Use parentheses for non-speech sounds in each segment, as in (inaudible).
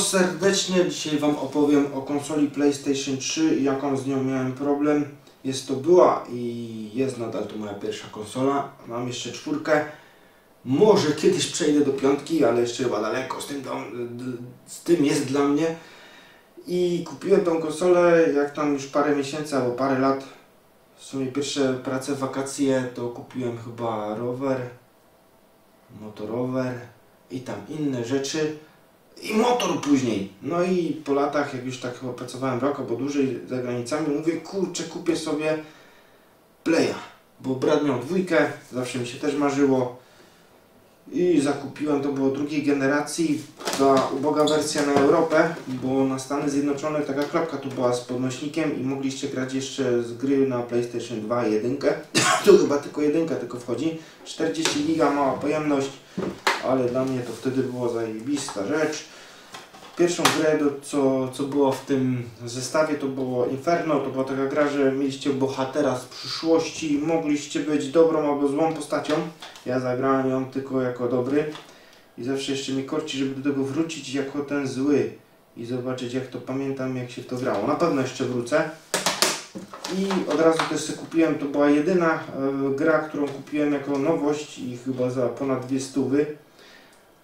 serdecznie. Dzisiaj Wam opowiem o konsoli PlayStation 3 i jaką z nią miałem problem. Jest to była i jest nadal to moja pierwsza konsola. Mam jeszcze czwórkę. Może kiedyś przejdę do piątki, ale jeszcze chyba daleko z tym, z tym jest dla mnie. I kupiłem tą konsolę jak tam już parę miesięcy albo parę lat. W sumie pierwsze prace, wakacje to kupiłem chyba rower, motorower i tam inne rzeczy. I motor później. No i po latach, jak już tak chyba pracowałem rok albo dłużej za granicami, mówię, kurczę, kupię sobie Playa. Bo brat miał dwójkę, zawsze mi się też marzyło. I zakupiłem, to było drugiej generacji, ta uboga wersja na Europę, bo na Stany Zjednoczone taka kropka tu była z podnośnikiem i mogliście grać jeszcze z gry na PlayStation 2 jedynkę. (coughs) tu chyba tylko jedynka tylko wchodzi. 40 giga mała pojemność, ale dla mnie to wtedy było zajebista rzecz. Pierwszą grę, co, co było w tym zestawie, to było Inferno. To była taka gra, że mieliście bohatera z przyszłości, mogliście być dobrą albo złą postacią. Ja zagrałem ją tylko jako dobry i zawsze jeszcze mi korci, żeby do tego wrócić jako ten zły i zobaczyć jak to pamiętam, jak się w to grało. Na pewno jeszcze wrócę. I od razu też sobie kupiłem, to była jedyna e, gra, którą kupiłem jako nowość i chyba za ponad dwie stówy.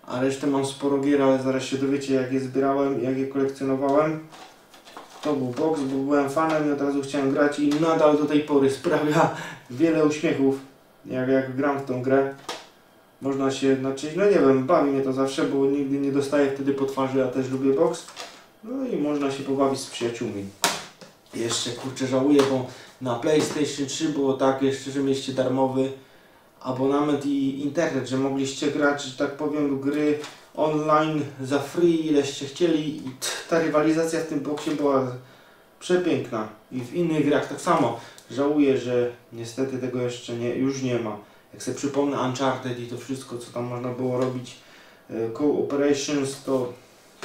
A resztę mam sporo gier, ale zaraz się dowiecie jak je zbierałem jak je kolekcjonowałem. To był box, bo byłem fanem i od razu chciałem grać i nadal do tej pory sprawia wiele uśmiechów, jak, jak gram w tą grę. Można się, znaczy, no nie wiem, bawi mnie to zawsze, bo nigdy nie dostaję wtedy po twarzy, ja też lubię box. No i można się pobawić z przyjaciółmi. Jeszcze kurczę żałuję, bo na PlayStation 3 było tak jeszcze, że mieliście darmowy abonament i internet, że mogliście grać, że tak powiem, gry online za free, ileście chcieli i ta rywalizacja w tym boksie była przepiękna. I w innych grach tak samo. Żałuję, że niestety tego jeszcze nie, już nie ma. Jak sobie przypomnę Uncharted i to wszystko, co tam można było robić, e, Co-Operations, to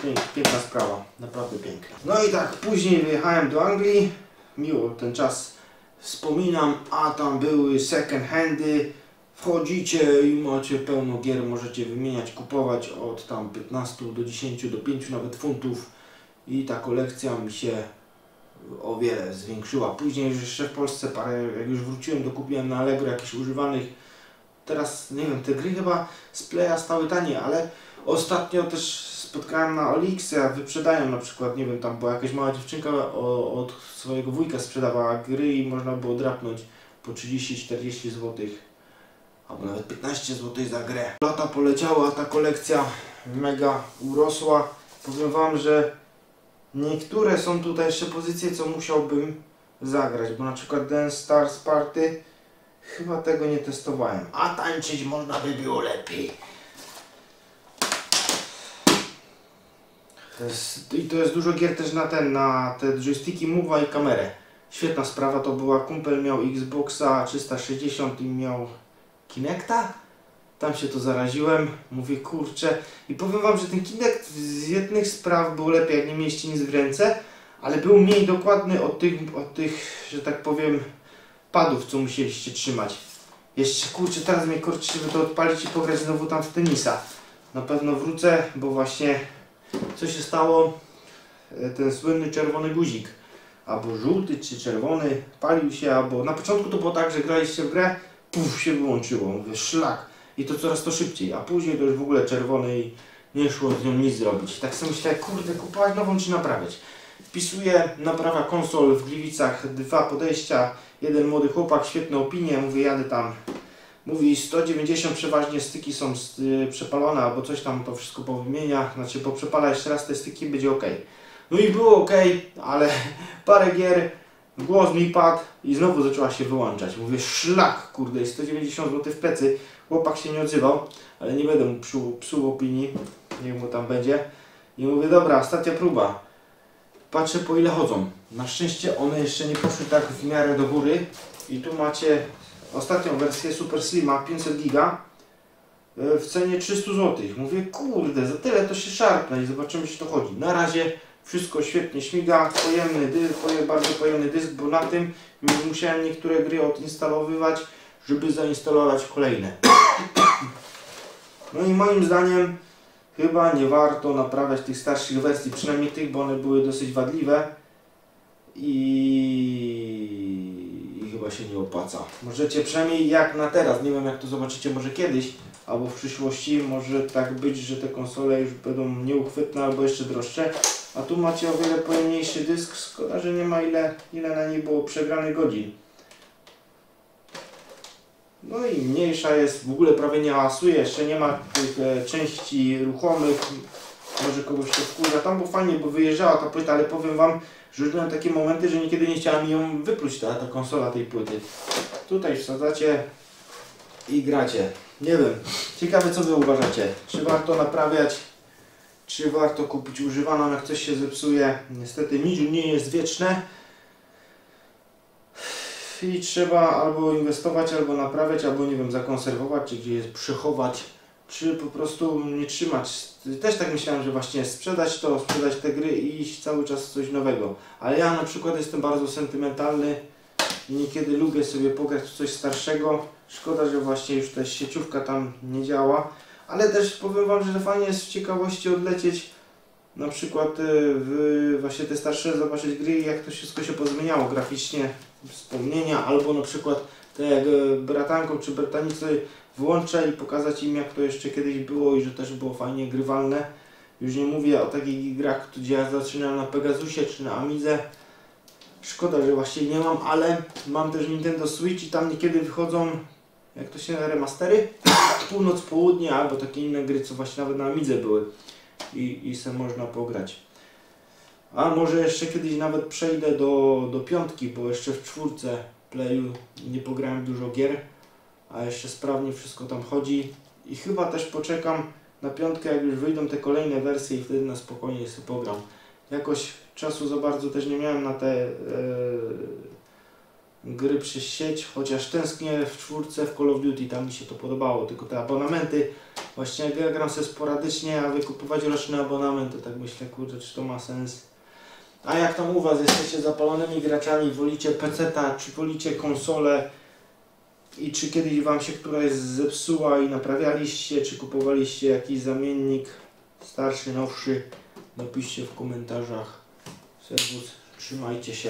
pięk, piękna sprawa, naprawdę piękna. No i tak, później wyjechałem do Anglii, miło ten czas wspominam, a tam były second handy, wchodzicie i macie pełno gier, możecie wymieniać, kupować od tam 15 do 10 do 5 nawet funtów i ta kolekcja mi się o wiele zwiększyła. Później jeszcze w Polsce parę, jak już wróciłem, dokupiłem na Allegro jakichś używanych. Teraz nie wiem, te gry chyba z Playa stały tanie, ale ostatnio też spotkałem na Olixie, a wyprzedają na przykład, nie wiem, tam była jakaś mała dziewczynka o, od swojego wujka sprzedawała gry i można było drapnąć po 30-40 złotych albo nawet 15 zł za grę. Lata poleciała, ta kolekcja mega urosła. Powiem Wam, że niektóre są tutaj jeszcze pozycje, co musiałbym zagrać, bo na przykład Dance Stars Party chyba tego nie testowałem, a tańczyć można by było lepiej. I to jest dużo gier też na ten, na te joysticki, mowa i kamerę. Świetna sprawa to była, kumpel miał Xboxa 360 i miał Kinecta? Tam się to zaraziłem, mówię kurczę i powiem Wam, że ten Kinect z jednych spraw był lepiej, jak nie mieliście nic w ręce, ale był mniej dokładny od tych, od tych, że tak powiem, padów, co musieliście trzymać. Jeszcze kurczę, teraz mnie kurczę, żeby to odpalić i pograć znowu tam w tenisa. Na pewno wrócę, bo właśnie co się stało, e, ten słynny czerwony guzik, albo żółty czy czerwony, palił się, albo na początku to było tak, że graliście w grę, puf się wyłączyło. Mówię, szlak. I to coraz to szybciej. A później to już w ogóle czerwone i nie szło z nią nic zrobić. Tak sobie myślałem, kurde, kupować nową czy naprawiać. Wpisuję naprawa konsol w Gliwicach, dwa podejścia, jeden młody chłopak, świetne opinie, mówię, jadę tam. Mówi 190 przeważnie styki są y, przepalone albo coś tam to wszystko powymienia, znaczy poprzepala jeszcze raz te styki, będzie ok. No i było ok, ale (laughs) parę gier Głos mi padł i znowu zaczęła się wyłączać. Mówię, szlak, kurde, 190 zł w plecy. Chłopak się nie odzywał, ale nie będę mu psuł, psuł opinii, niech mu tam będzie. I mówię, dobra, ostatnia próba. Patrzę po ile chodzą. Na szczęście one jeszcze nie poszły tak w miarę do góry. I tu macie ostatnią wersję Super Slima 500 giga e, w cenie 300 zł. Mówię, kurde, za tyle to się szarpnę i zobaczymy, czy to chodzi. Na razie wszystko świetnie śmiga, pojemny dysk, bardzo pojemny dysk, bo na tym musiałem niektóre gry odinstalowywać, żeby zainstalować kolejne. No i moim zdaniem chyba nie warto naprawiać tych starszych wersji, przynajmniej tych, bo one były dosyć wadliwe i, i chyba się nie opłaca. Możecie przynajmniej jak na teraz, nie wiem jak to zobaczycie może kiedyś, albo w przyszłości może tak być, że te konsole już będą nieuchwytne albo jeszcze droższe, a tu macie o wiele pojemniejszy dysk, szkoda, że nie ma ile, ile na niej było przegranych godzin. No i mniejsza jest, w ogóle prawie nie hałasuje, jeszcze nie ma tych e, części ruchomych, może kogoś to wkurza. Tam było fajnie, bo wyjeżdżała ta płyta, ale powiem Wam, że już miałem takie momenty, że niekiedy nie chciałem ją wypluć, ta, ta konsola tej płyty. Tutaj wsadzacie i gracie. Nie wiem, ciekawe co Wy uważacie. Czy warto naprawiać, czy warto kupić używaną, jak coś się zepsuje. Niestety nic nie jest wieczne i trzeba albo inwestować, albo naprawiać, albo nie wiem, zakonserwować, czy gdzieś przechować, czy po prostu nie trzymać. Też tak myślałem, że właśnie sprzedać to, sprzedać te gry i iść cały czas coś nowego. Ale ja na przykład jestem bardzo sentymentalny i niekiedy lubię sobie pograć w coś starszego. Szkoda, że właśnie już ta sieciówka tam nie działa. Ale też powiem Wam, że fajnie jest w ciekawości odlecieć na przykład e, w właśnie te starsze zobaczyć gry jak to wszystko się pozmieniało graficznie, wspomnienia, albo na przykład te jak e, bratankom czy bratanicy włączę i pokazać im jak to jeszcze kiedyś było i że też było fajnie grywalne. Już nie mówię o takich grach, gdzie ja zaczynałem na Pegasusie czy na Amidze. Szkoda, że właśnie nie mam, ale mam też Nintendo Switch i tam niekiedy wychodzą, jak to się remastery, północ, południe albo takie inne gry, co właśnie nawet na Amidze były i, i se można pograć. A może jeszcze kiedyś nawet przejdę do, do piątki, bo jeszcze w czwórce playu nie pograłem dużo gier, a jeszcze sprawnie wszystko tam chodzi. I chyba też poczekam na piątkę, jak już wyjdą te kolejne wersje i wtedy na spokojnie sobie pogram. Jakoś czasu za bardzo też nie miałem na te e, gry przez sieć, chociaż tęsknię w czwórce w Call of Duty, tam mi się to podobało, tylko te abonamenty, właśnie jak ja gram sobie sporadycznie, a wykupować roczny abonament, to tak myślę, kurde, czy to ma sens. A jak tam u Was jesteście zapalonymi graczami, wolicie PC-ta, czy wolicie konsolę i czy kiedyś Wam się któraś zepsuła i naprawialiście, czy kupowaliście jakiś zamiennik starszy, nowszy, napiszcie w komentarzach. Serwus, trzymajcie się.